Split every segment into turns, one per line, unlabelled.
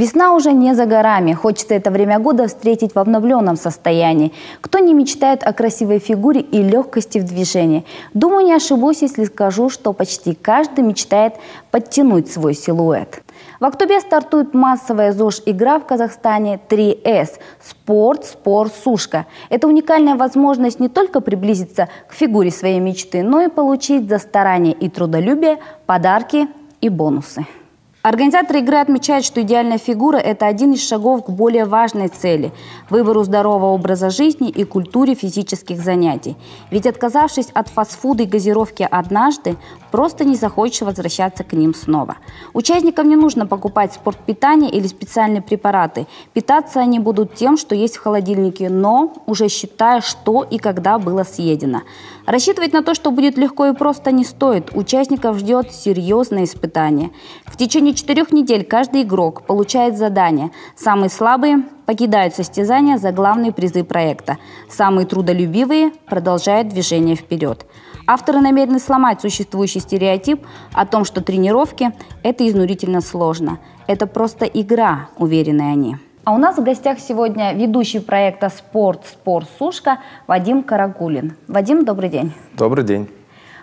Весна уже не за горами. Хочется это время года встретить в обновленном состоянии. Кто не мечтает о красивой фигуре и легкости в движении? Думаю, не ошибусь, если скажу, что почти каждый мечтает подтянуть свой силуэт. В октябре стартует массовая ЗОЖ-игра в Казахстане 3С – спорт, спор, сушка. Это уникальная возможность не только приблизиться к фигуре своей мечты, но и получить за старание и трудолюбие подарки и бонусы. Организаторы игры отмечают, что идеальная фигура – это один из шагов к более важной цели – выбору здорового образа жизни и культуре физических занятий. Ведь отказавшись от фастфуда и газировки однажды, просто не захочешь возвращаться к ним снова. Участникам не нужно покупать спортпитание или специальные препараты. Питаться они будут тем, что есть в холодильнике, но уже считая, что и когда было съедено. Рассчитывать на то, что будет легко и просто, не стоит. Участников ждет серьезное испытание. В течение четырех недель каждый игрок получает задание. Самые слабые покидают состязания за главные призы проекта. Самые трудолюбивые продолжают движение вперед. Авторы намерены сломать существующий стереотип о том, что тренировки – это изнурительно сложно. Это просто игра, уверены они. А у нас в гостях сегодня ведущий проекта «Спорт, спорт, сушка» Вадим Карагулин. Вадим, добрый день.
Добрый день.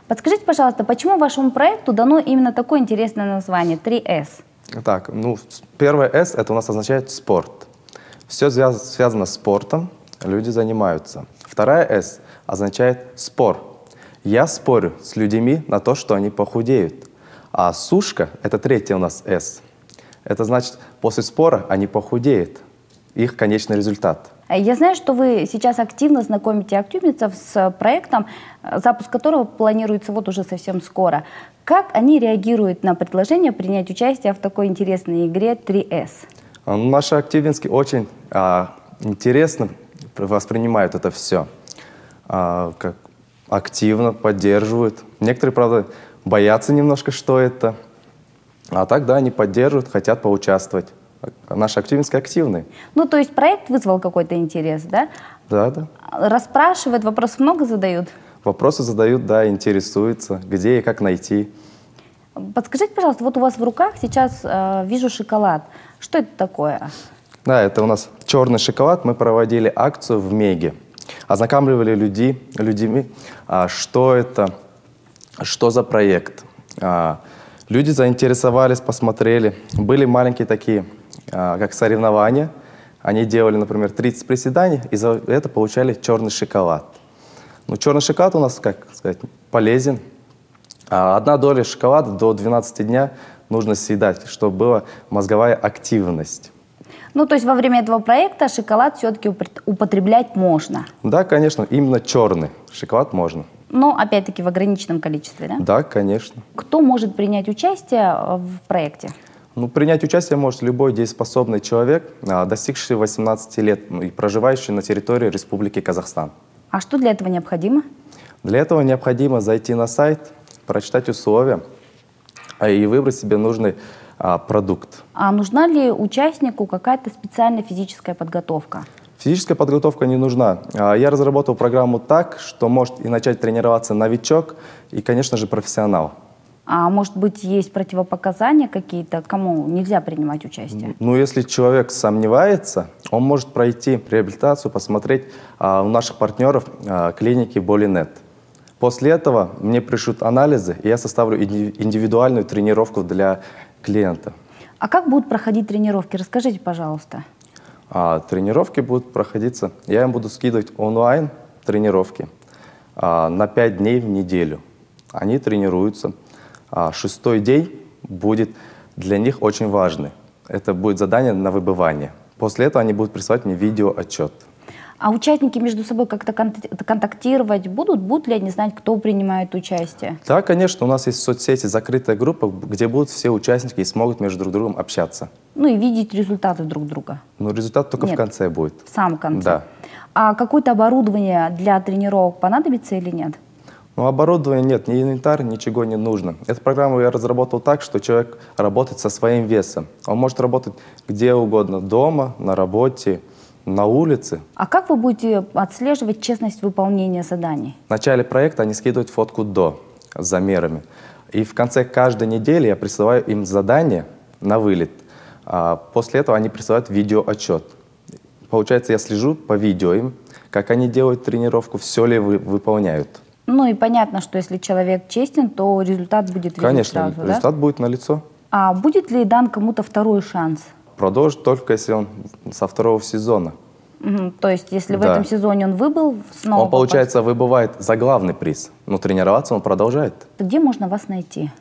Подскажите, пожалуйста, почему вашему проекту дано именно такое интересное название 3С?
Так, ну, первое «С» это у нас означает «спорт». Все связано с спортом, люди занимаются. Вторая «С» означает «спор». Я спорю с людьми на то, что они похудеют. А сушка – это третье у нас «С». Это значит, после спора они похудеют. Их конечный результат.
Я знаю, что вы сейчас активно знакомите активницев с проектом, запуск которого планируется вот уже совсем скоро. Как они реагируют на предложение принять участие в такой интересной игре 3С?
Наши активники очень а, интересно воспринимают это все. А, как активно поддерживают. Некоторые, правда, боятся немножко, что это – а так, да, они поддерживают, хотят поучаствовать. Наши активности активны.
Ну, то есть проект вызвал какой-то интерес, да?
Да, да.
Расспрашивают, вопросов много задают?
Вопросы задают, да, интересуются, где и как найти.
Подскажите, пожалуйста, вот у вас в руках сейчас э, вижу шоколад. Что это такое?
Да, это у нас черный шоколад. Мы проводили акцию в Меге. Ознакомливали людей, людьми, а, что это, что за проект. А, Люди заинтересовались, посмотрели. Были маленькие такие, а, как соревнования. Они делали, например, 30 приседаний, и за это получали черный шоколад. Ну, черный шоколад у нас, как сказать, полезен. А одна доля шоколада до 12 дня нужно съедать, чтобы была мозговая активность.
Ну, то есть во время этого проекта шоколад все-таки употреблять можно?
Да, конечно, именно черный шоколад можно.
Но, опять-таки, в ограниченном количестве, да?
Да, конечно.
Кто может принять участие э, в проекте?
Ну, принять участие может любой дееспособный человек, а, достигший 18 лет и проживающий на территории Республики Казахстан.
А что для этого необходимо?
Для этого необходимо зайти на сайт, прочитать условия а, и выбрать себе нужный а, продукт.
А нужна ли участнику какая-то специальная физическая подготовка?
Физическая подготовка не нужна. А, я разработал программу так, что может и начать тренироваться новичок, и, конечно же, профессионал.
А может быть, есть противопоказания какие-то, кому нельзя принимать участие?
Ну, если человек сомневается, он может пройти реабилитацию, посмотреть а, у наших партнеров а, клиники Болинет. После этого мне пришлют анализы, и я составлю индивидуальную тренировку для клиента.
А как будут проходить тренировки? Расскажите, пожалуйста.
А тренировки будут проходиться, я им буду скидывать онлайн тренировки а, на 5 дней в неделю. Они тренируются. А шестой день будет для них очень важный. Это будет задание на выбывание. После этого они будут присылать мне видеоотчет.
А участники между собой как-то контактировать будут? Будут ли они знать, кто принимает участие?
Да, конечно. У нас есть в соцсети закрытая группа, где будут все участники и смогут между друг другом общаться.
Ну и видеть результаты друг друга.
Ну, результат только
Нет,
в конце будет.
В самом конце?
Да.
А какое-то оборудование для тренировок понадобится или нет?
Ну, оборудования нет, ни инвентарь, ничего не нужно. Эту программу я разработал так, что человек работает со своим весом. Он может работать где угодно, дома, на работе, на улице.
А как вы будете отслеживать честность выполнения заданий?
В начале проекта они скидывают фотку до с замерами. И в конце каждой недели я присылаю им задание на вылет. А после этого они присылают видеоотчет. Получается, я слежу по видео им, как они делают тренировку, все ли вы, выполняют.
Ну и понятно, что если человек честен, то результат будет виден
Конечно,
сразу,
результат
да?
будет налицо.
А будет ли дан кому-то второй шанс?
Продолжит только если он со второго сезона.
Мгм, То есть, если в
Да.
этом сезоне он выбыл, снова
он, получается, выбывает за главный приз, но тренироваться он продолжает.
попасть, где можно вас найти?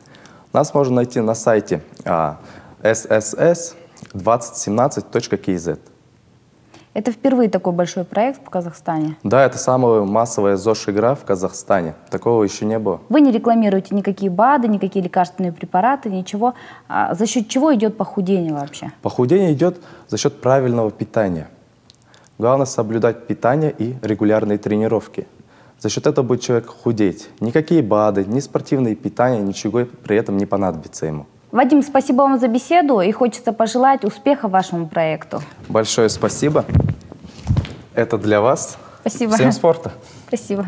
Нас можно найти на сайте а, sss2017.kz.
Это впервые такой большой проект в Казахстане.
Да, это самая массовая ЗОЖ-игра в Казахстане. Такого еще не было.
Вы не рекламируете никакие БАДы, никакие лекарственные препараты, ничего. А за счет чего идет похудение вообще?
Похудение идет за счет правильного питания. Главное соблюдать питание и регулярные тренировки. За счет этого будет человек худеть. Никакие БАДы, ни спортивное питание, ничего при этом не понадобится ему.
Вадим, спасибо вам за беседу и хочется пожелать успеха вашему проекту.
Большое спасибо. Это для вас.
Спасибо.
Всем спорта.
Спасибо.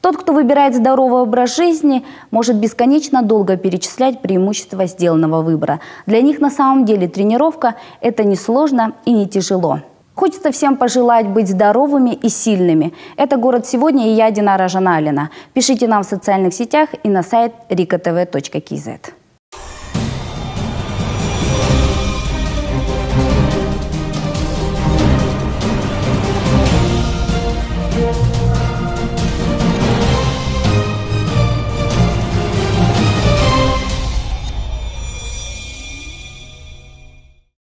Тот, кто выбирает здоровый образ жизни, может бесконечно долго перечислять преимущества сделанного выбора. Для них на самом деле тренировка – это не сложно и не тяжело. Хочется всем пожелать быть здоровыми и сильными. Это «Город сегодня» и я, Динара Жаналина. Пишите нам в социальных сетях и на сайт rikatv.kz.